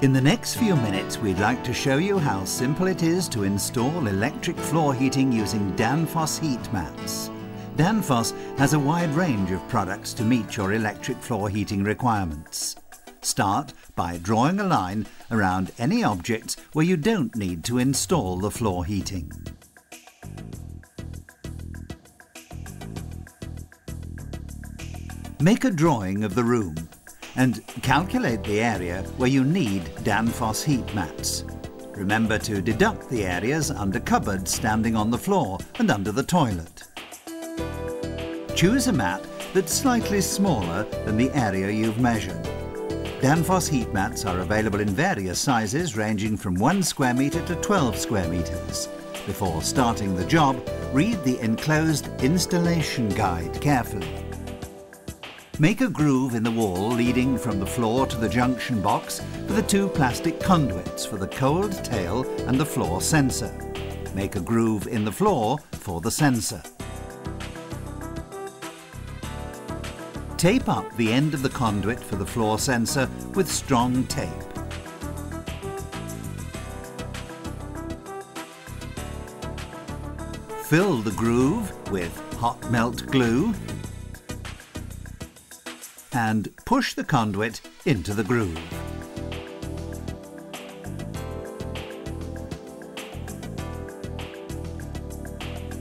In the next few minutes, we'd like to show you how simple it is to install electric floor heating using Danfoss heat mats. Danfoss has a wide range of products to meet your electric floor heating requirements. Start by drawing a line around any objects where you don't need to install the floor heating. Make a drawing of the room and calculate the area where you need Danfoss heat mats. Remember to deduct the areas under cupboards standing on the floor and under the toilet. Choose a mat that's slightly smaller than the area you've measured. Danfoss heat mats are available in various sizes ranging from 1 square metre to 12 square metres. Before starting the job, read the enclosed installation guide carefully. Make a groove in the wall leading from the floor to the junction box for the two plastic conduits for the cold tail and the floor sensor. Make a groove in the floor for the sensor. Tape up the end of the conduit for the floor sensor with strong tape. Fill the groove with hot melt glue and push the conduit into the groove.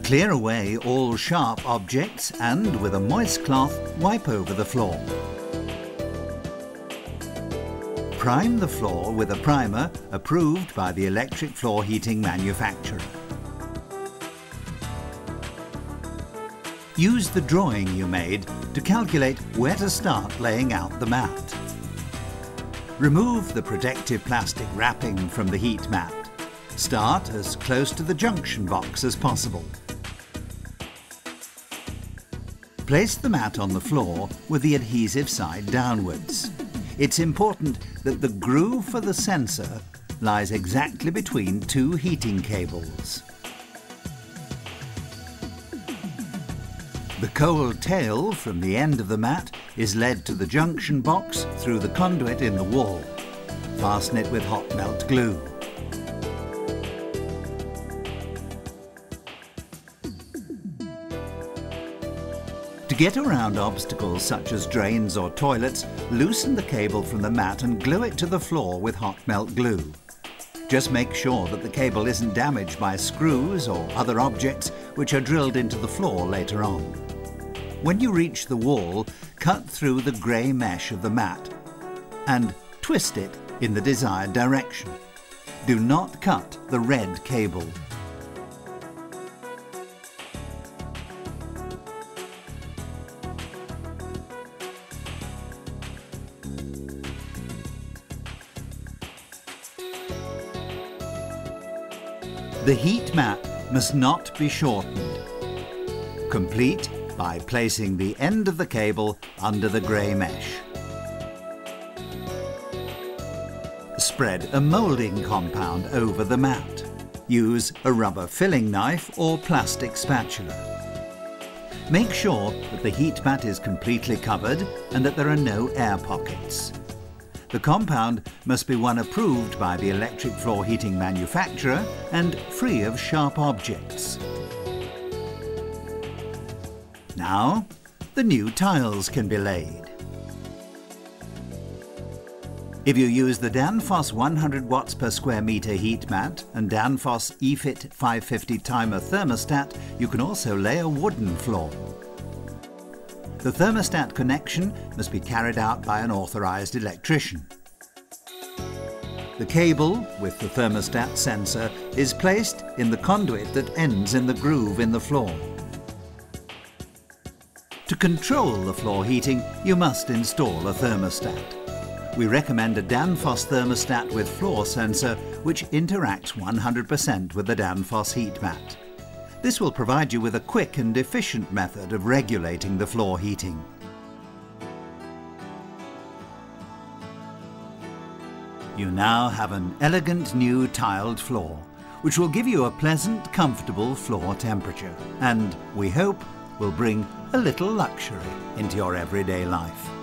Clear away all sharp objects and with a moist cloth wipe over the floor. Prime the floor with a primer approved by the electric floor heating manufacturer. Use the drawing you made to calculate where to start laying out the mat. Remove the protective plastic wrapping from the heat mat. Start as close to the junction box as possible. Place the mat on the floor with the adhesive side downwards. It's important that the groove for the sensor lies exactly between two heating cables. The cold tail from the end of the mat is led to the junction box through the conduit in the wall. Fasten it with hot melt glue. To get around obstacles such as drains or toilets, loosen the cable from the mat and glue it to the floor with hot melt glue. Just make sure that the cable isn't damaged by screws or other objects which are drilled into the floor later on. When you reach the wall, cut through the grey mesh of the mat and twist it in the desired direction. Do not cut the red cable. The heat mat must not be shortened. Complete by placing the end of the cable under the grey mesh. Spread a moulding compound over the mat. Use a rubber filling knife or plastic spatula. Make sure that the heat mat is completely covered and that there are no air pockets. The compound must be one approved by the electric floor heating manufacturer and free of sharp objects. Now, the new tiles can be laid. If you use the Danfoss 100 watts per square metre heat mat and Danfoss eFit 550 timer thermostat, you can also lay a wooden floor. The thermostat connection must be carried out by an authorised electrician. The cable with the thermostat sensor is placed in the conduit that ends in the groove in the floor. To control the floor heating, you must install a thermostat. We recommend a Danfoss thermostat with floor sensor which interacts 100% with the Danfoss heat mat. This will provide you with a quick and efficient method of regulating the floor heating. You now have an elegant new tiled floor, which will give you a pleasant, comfortable floor temperature and, we hope, will bring a little luxury into your everyday life.